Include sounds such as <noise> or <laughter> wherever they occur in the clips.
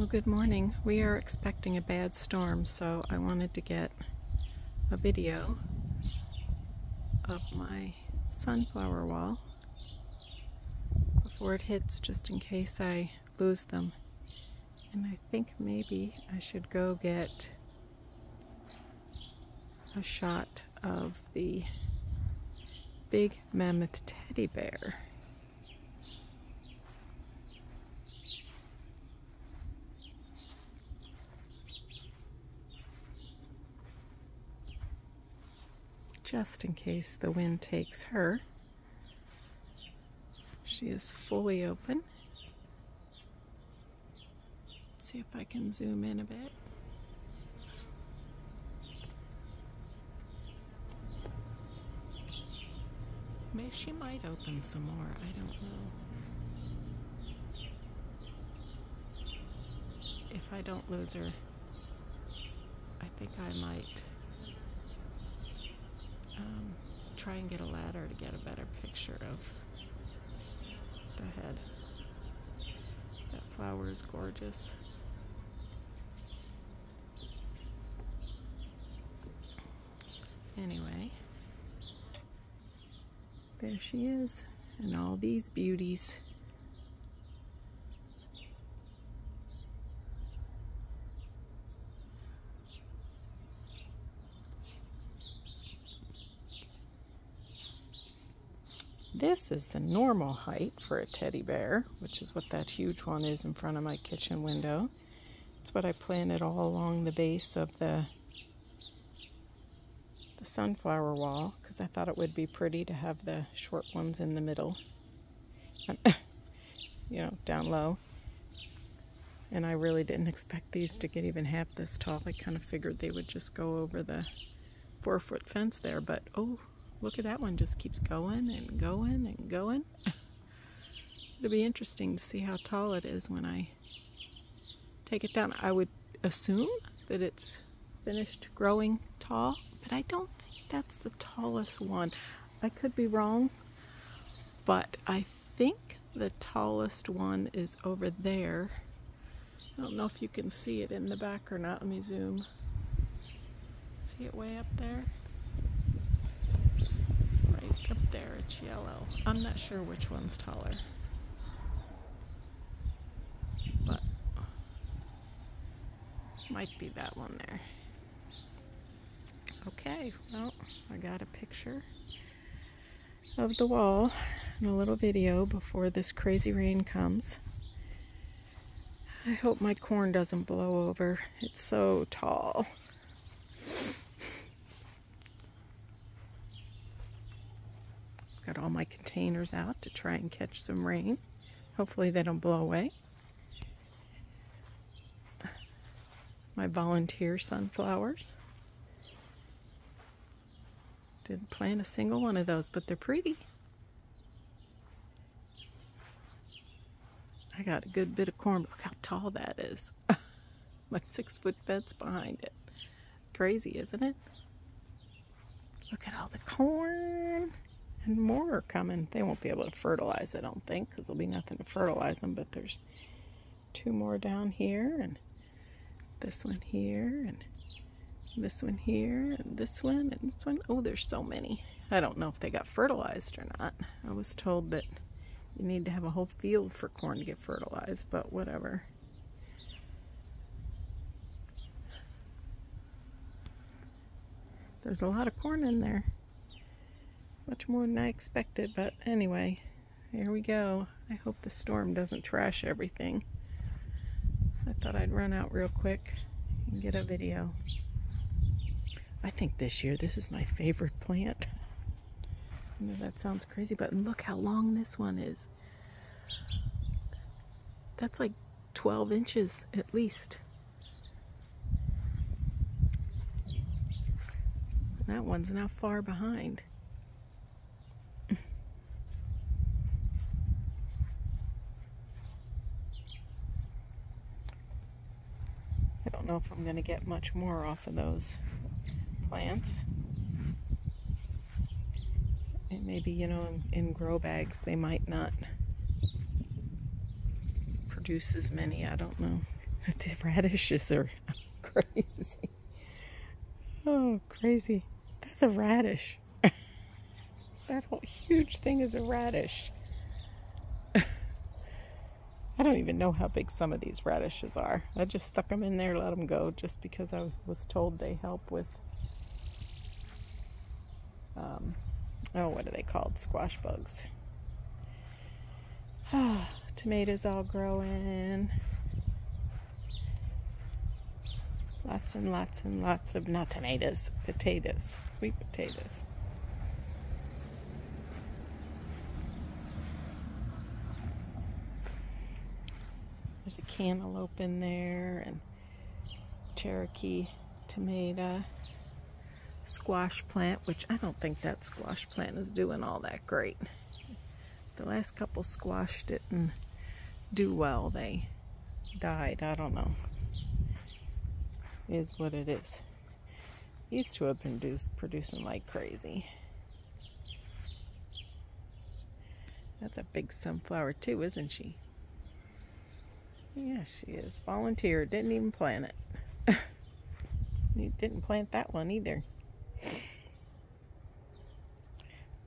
Well, good morning. We are expecting a bad storm, so I wanted to get a video of my sunflower wall before it hits, just in case I lose them. And I think maybe I should go get a shot of the big mammoth teddy bear. Just in case the wind takes her. She is fully open. Let's see if I can zoom in a bit. Maybe she might open some more, I don't know. If I don't lose her, I think I might um, try and get a ladder to get a better picture of the head. That flower is gorgeous. Anyway, there she is, and all these beauties. This is the normal height for a teddy bear, which is what that huge one is in front of my kitchen window. It's what I planted all along the base of the the sunflower wall because I thought it would be pretty to have the short ones in the middle, <laughs> you know, down low. And I really didn't expect these to get even half this tall. I kind of figured they would just go over the four foot fence there, but oh, Look at that one, just keeps going and going and going. <laughs> It'll be interesting to see how tall it is when I take it down. I would assume that it's finished growing tall, but I don't think that's the tallest one. I could be wrong, but I think the tallest one is over there. I don't know if you can see it in the back or not. Let me zoom. See it way up there? up it's yellow. I'm not sure which one's taller. But might be that one there. Okay, well, I got a picture of the wall and a little video before this crazy rain comes. I hope my corn doesn't blow over. It's so tall. Got all my containers out to try and catch some rain. Hopefully they don't blow away. My volunteer sunflowers. Didn't plant a single one of those, but they're pretty. I got a good bit of corn. Look how tall that is. <laughs> My six foot bed's behind it. Crazy, isn't it? Look at all the corn. And more are coming. They won't be able to fertilize, I don't think, because there'll be nothing to fertilize them. But there's two more down here, and this one here, and this one here, and this one, and this one. Oh, there's so many. I don't know if they got fertilized or not. I was told that you need to have a whole field for corn to get fertilized, but whatever. There's a lot of corn in there much more than I expected, but anyway, here we go. I hope the storm doesn't trash everything. I thought I'd run out real quick and get a video. I think this year this is my favorite plant. I know that sounds crazy, but look how long this one is. That's like 12 inches at least. That one's not far behind. Know if I'm going to get much more off of those plants. And maybe, you know, in, in grow bags they might not produce as many. I don't know. <laughs> The radishes are <laughs> crazy. Oh, crazy. That's a radish. <laughs> that whole huge thing is a radish. I don't even know how big some of these radishes are. I just stuck them in there, let them go, just because I was told they help with, um, oh, what are they called? Squash bugs. Oh, <sighs> Tomatoes all growing. Lots and lots and lots of, not tomatoes, potatoes, sweet potatoes. Cantaloupe in there and Cherokee tomato, squash plant, which I don't think that squash plant is doing all that great. The last couple squash didn't do well. They died. I don't know is what it is. Used to have been producing like crazy. That's a big sunflower too, isn't she? Yeah, she is. Volunteer. Didn't even plant it. <laughs> didn't plant that one either.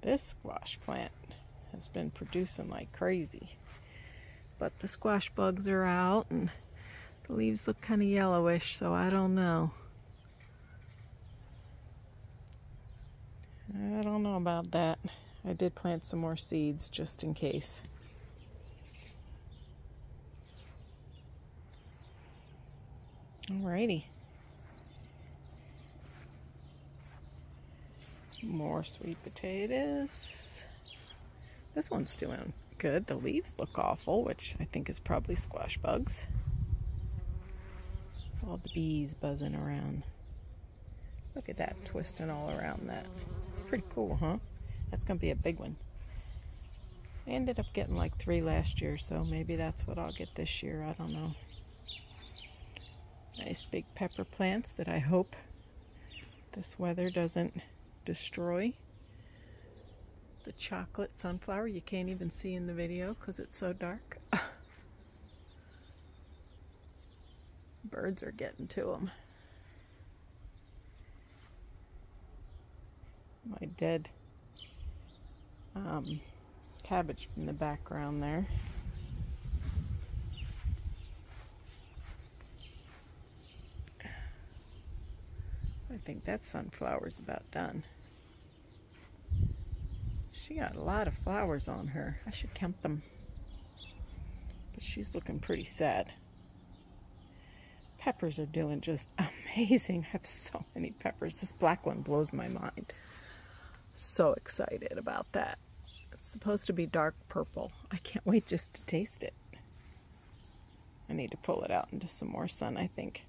This squash plant has been producing like crazy. But the squash bugs are out and the leaves look kind of yellowish, so I don't know. I don't know about that. I did plant some more seeds just in case. Alrighty. More sweet potatoes. This one's doing good. The leaves look awful, which I think is probably squash bugs. All the bees buzzing around. Look at that twisting all around that. Pretty cool, huh? That's going to be a big one. I ended up getting like three last year, so maybe that's what I'll get this year. I don't know. Nice big pepper plants that I hope this weather doesn't destroy. The chocolate sunflower you can't even see in the video because it's so dark. <laughs> birds are getting to them. My dead um, cabbage in the background there. Think that sunflower's about done. She got a lot of flowers on her. I should count them. But she's looking pretty sad peppers are doing just <laughs> amazing. I have so many peppers. This black one blows my mind. So excited about that. It's supposed to be dark purple. I can't wait just to taste it. I need to pull it out into some more sun, I think.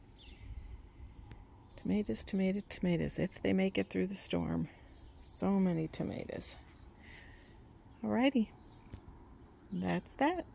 Tomatoes, tomatoes, tomatoes, if they make it through the storm. So many tomatoes. Alrighty. That's that.